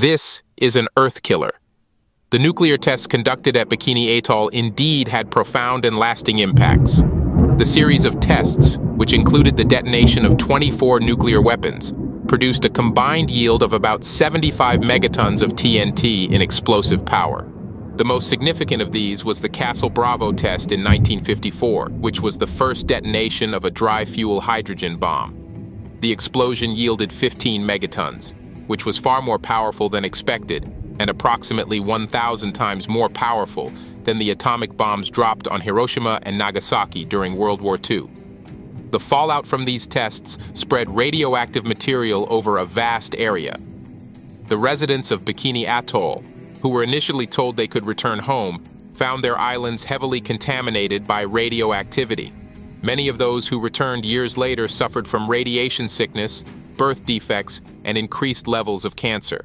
This is an Earth killer. The nuclear tests conducted at Bikini Atoll indeed had profound and lasting impacts. The series of tests, which included the detonation of 24 nuclear weapons, produced a combined yield of about 75 megatons of TNT in explosive power. The most significant of these was the Castle Bravo test in 1954, which was the first detonation of a dry-fuel hydrogen bomb. The explosion yielded 15 megatons, which was far more powerful than expected and approximately 1,000 times more powerful than the atomic bombs dropped on Hiroshima and Nagasaki during World War II. The fallout from these tests spread radioactive material over a vast area. The residents of Bikini Atoll, who were initially told they could return home, found their islands heavily contaminated by radioactivity. Many of those who returned years later suffered from radiation sickness, birth defects, and increased levels of cancer.